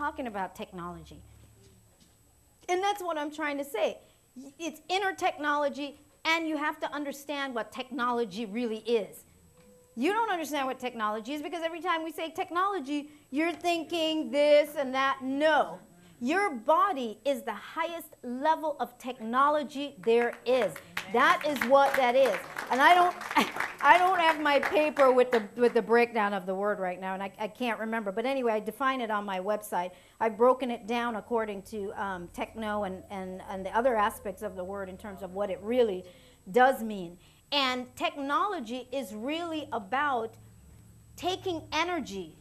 talking about technology. And that's what I'm trying to say. It's inner technology, and you have to understand what technology really is. You don't understand what technology is because every time we say technology, you're thinking this and that. No. Your body is the highest level of technology there is. That is what that is. And I don't I don't have my paper with the with the breakdown of the word right now, and I, I can't remember. But anyway, I define it on my website. I've broken it down according to um, techno and, and, and the other aspects of the word in terms of what it really does mean. And technology is really about taking energy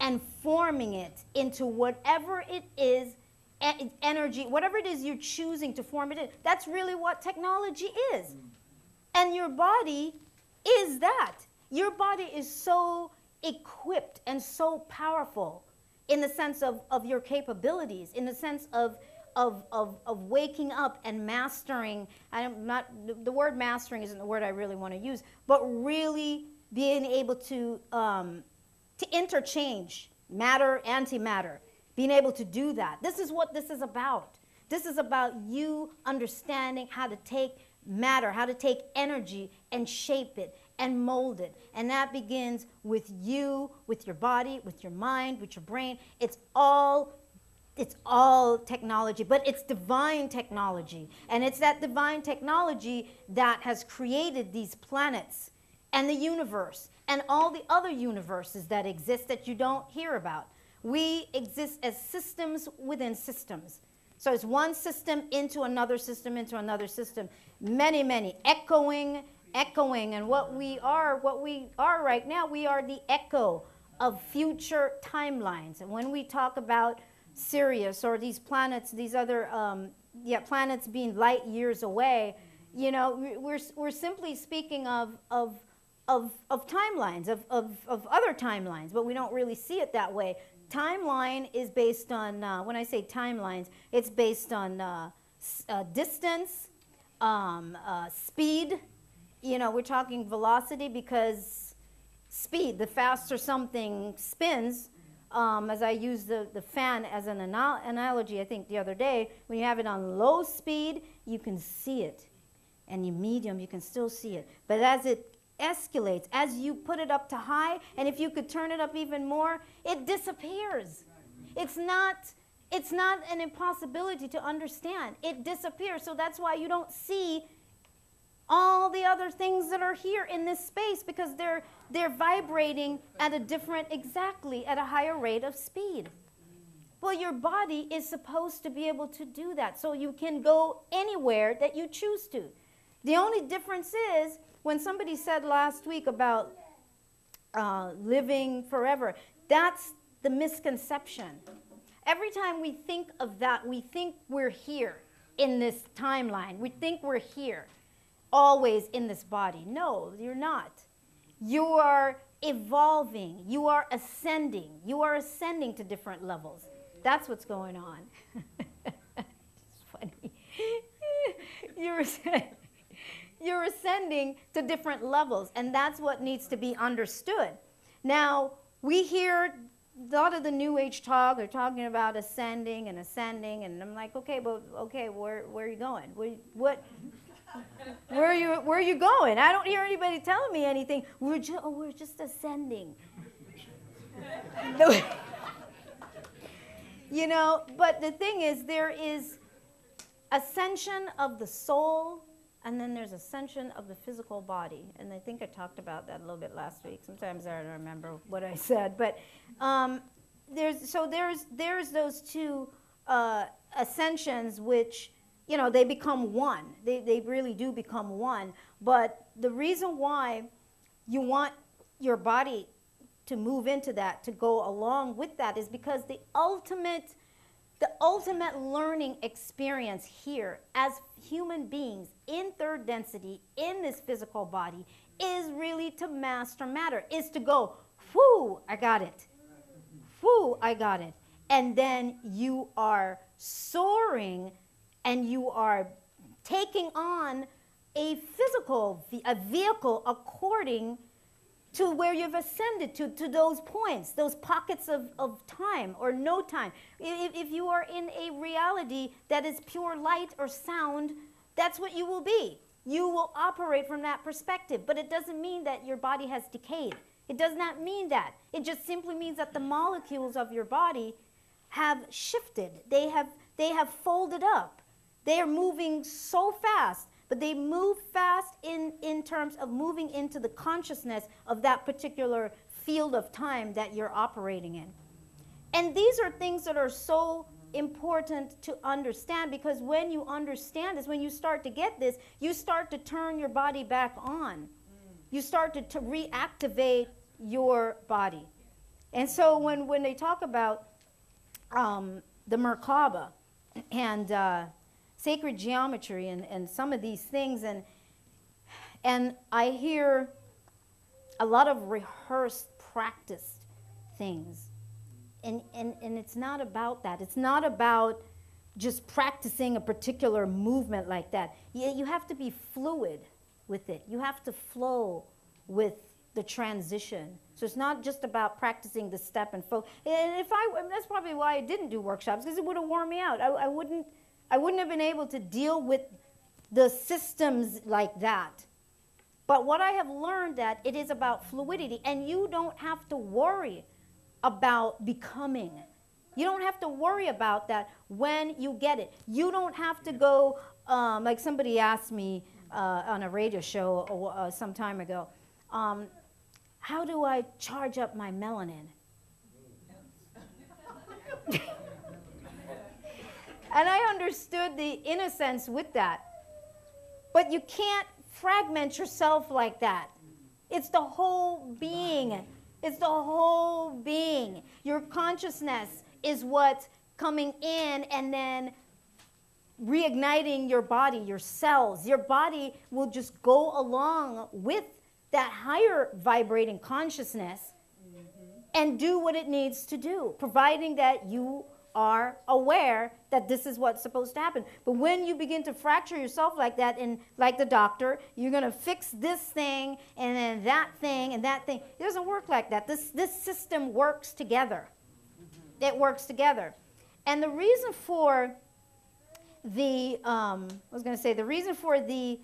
and forming it into whatever it is energy, whatever it is you're choosing to form it in. That's really what technology is. And your body is that. Your body is so equipped and so powerful in the sense of, of your capabilities, in the sense of, of, of, of waking up and mastering. I'm not, the word mastering isn't the word I really want to use, but really being able to um, to interchange matter, antimatter, being able to do that. This is what this is about. This is about you understanding how to take matter, how to take energy and shape it and mold it. And that begins with you, with your body, with your mind, with your brain. It's all it's all technology, but it's divine technology. And it's that divine technology that has created these planets and the universe and all the other universes that exist that you don't hear about. We exist as systems within systems. So it's one system into another system into another system. Many, many echoing, echoing. And what we are, what we are right now, we are the echo of future timelines. And when we talk about Sirius or these planets, these other um, yeah, planets being light years away, you know, we're, we're simply speaking of, of of, of timelines, of, of, of other timelines, but we don't really see it that way. Timeline is based on, uh, when I say timelines, it's based on uh, uh, distance, um, uh, speed. You know, we're talking velocity because speed, the faster something spins, um, as I used the, the fan as an anal analogy, I think, the other day, when you have it on low speed, you can see it. And you medium, you can still see it. But as it escalates as you put it up to high, and if you could turn it up even more, it disappears. It's not it's not an impossibility to understand. It disappears. So that's why you don't see all the other things that are here in this space because they're they're vibrating at a different exactly at a higher rate of speed. Well, your body is supposed to be able to do that. So you can go anywhere that you choose to. The only difference is when somebody said last week about uh, living forever, that's the misconception. Every time we think of that, we think we're here in this timeline. We think we're here, always in this body. No, you're not. You are evolving. You are ascending. You are ascending to different levels. That's what's going on. it's funny. you're you're ascending to different levels, and that's what needs to be understood. Now, we hear a lot of the New Age talk, they're talking about ascending and ascending, and I'm like, okay, but okay, where, where are you going? Where, what, where are you where are you going? I don't hear anybody telling me anything. We're just oh, we're just ascending. you know, but the thing is there is ascension of the soul and then there's ascension of the physical body. And I think I talked about that a little bit last week. Sometimes I don't remember what I said. But um, there's, so there's, there's those two uh, ascensions which, you know, they become one. They, they really do become one. But the reason why you want your body to move into that, to go along with that, is because the ultimate the ultimate learning experience here as human beings in third density in this physical body is really to master matter, is to go, whoo, I got it. Whoo, I got it. And then you are soaring and you are taking on a physical, a vehicle according to where you've ascended to, to those points, those pockets of, of time or no time. If, if you are in a reality that is pure light or sound, that's what you will be. You will operate from that perspective. But it doesn't mean that your body has decayed. It does not mean that. It just simply means that the molecules of your body have shifted. They have, they have folded up. They are moving so fast but they move fast in, in terms of moving into the consciousness of that particular field of time that you're operating in. And these are things that are so important to understand because when you understand this, when you start to get this, you start to turn your body back on. You start to, to reactivate your body. And so when, when they talk about um, the Merkaba and uh, sacred geometry and, and some of these things and and I hear a lot of rehearsed, practiced things. And, and, and it's not about that. It's not about just practicing a particular movement like that. You, you have to be fluid with it. You have to flow with the transition. So it's not just about practicing the step and flow. And if I, that's probably why I didn't do workshops, because it would have worn me out. I, I wouldn't I wouldn't have been able to deal with the systems like that. But what I have learned that it is about fluidity and you don't have to worry about becoming. You don't have to worry about that when you get it. You don't have to go, um, like somebody asked me uh, on a radio show uh, some time ago, um, how do I charge up my melanin? And I understood the innocence with that. But you can't fragment yourself like that. It's the whole being. It's the whole being. Your consciousness is what's coming in and then reigniting your body, your cells. Your body will just go along with that higher vibrating consciousness and do what it needs to do, providing that you are aware that this is what's supposed to happen. But when you begin to fracture yourself like that, and like the doctor, you're going to fix this thing and then that thing and that thing. It doesn't work like that. This, this system works together. Mm-hmm. It works together. And the reason for the, um, I was going to say, the reason for the,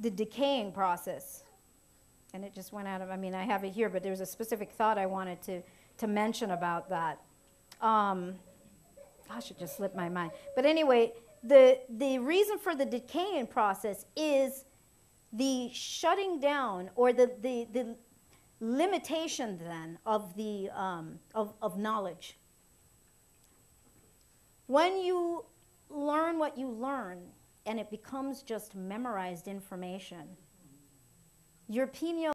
the decaying process, and it just went out of, I mean, I have it here, but there's a specific thought I wanted to, to mention about that. Um, gosh, it just slipped my mind. But anyway, the, the reason for the decaying process is the shutting down or the, the, the limitation then of, the, um, of, of knowledge. When you learn what you learn and it becomes just memorized information, your pineal